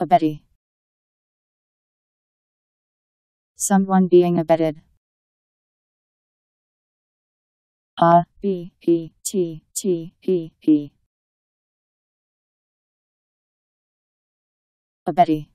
Abeti. Someone being abetted. A B E T T E E. Betty.